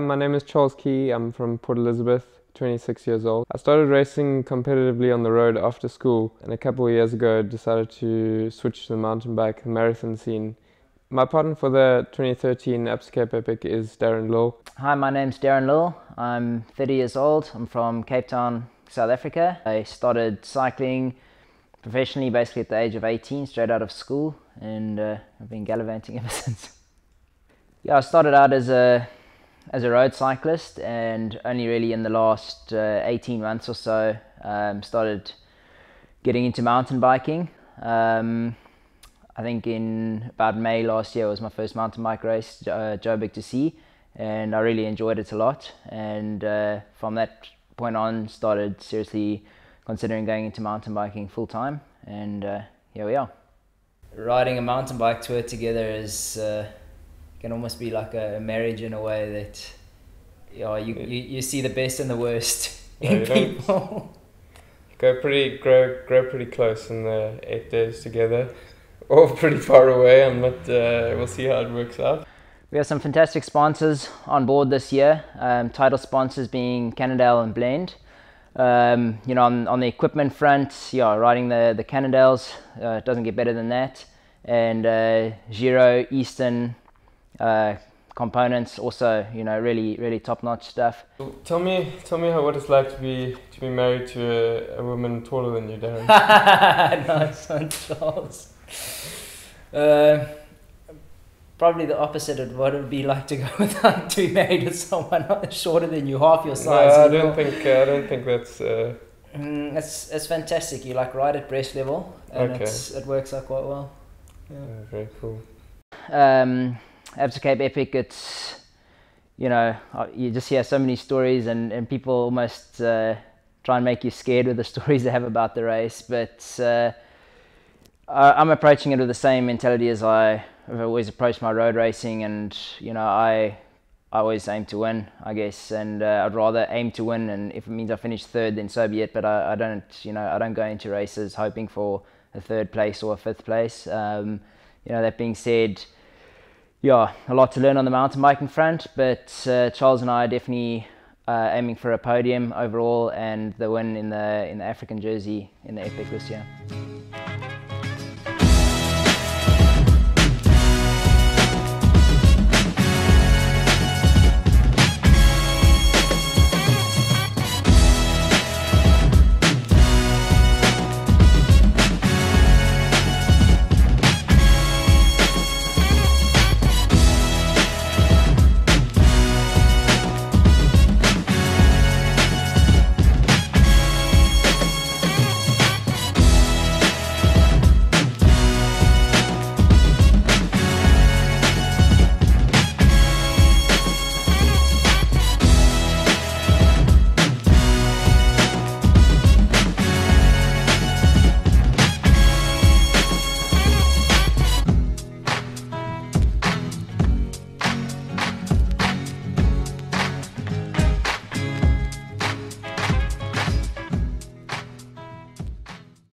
My name is Charles Keey. I'm from Port Elizabeth, 26 years old. I started racing competitively on the road after school, and a couple of years ago decided to switch to the mountain bike marathon scene. My partner for the 2013 Absa Cape Epic is Darren Lill. Hi, my name's Darren Lill. I'm 30 years old. I'm from Cape Town, South Africa. I started cycling professionally basically at the age of 18, straight out of school, and uh, I've been gallivanting ever since. Yeah, I started out as a as a road cyclist, and only really in the last uh, 18 months or so um, started getting into mountain biking. Um, I think in about May last year was my first mountain bike race, uh, Joburg to Sea, and I really enjoyed it a lot. And uh, from that point on, started seriously considering going into mountain biking full time, and uh, here we are. Riding a mountain bike tour together is uh, can almost be like a marriage in a way that you, know, you, you, you see the best and the worst in people. Go pretty grow grow pretty close in the eight days together, or pretty far away. I'm not. Uh, we'll see how it works out. We have some fantastic sponsors on board this year. Um, title sponsors being Cannondale and Blend. Um, you know, on, on the equipment front, yeah, riding the, the Cannondales uh, doesn't get better than that. And uh, Giro, Easton, uh, components, also, you know, really, really top-notch stuff. Tell me, tell me how what it's like to be to be married to a, a woman taller than you, Darren. nice one, Charles. Uh, probably the opposite of what it would be like to go without to be married with someone shorter than you, half your size. No, I don't think uh, I don't think that's. Uh... Mm, it's it's fantastic. You like right at breast level, and okay. it's, it works out quite well. Yeah. very cool. Um, Absa Cape Epic. It's you know uh, you just hear so many stories, and and people almost uh, try and make you scared with the stories they have about the race, but. Uh, I'm approaching it with the same mentality as I I've always approached my road racing, and you know, I I always aim to win, I guess, and uh, I'd rather aim to win, and if it means I finish third, then so be it. But I, I don't, you know, I don't go into races hoping for a third place or a fifth place. Um, you know, that being said, yeah, a lot to learn on the mountain biking front, but uh, Charles and I are definitely uh, aiming for a podium overall and the win in the in the African jersey in the Epic this year.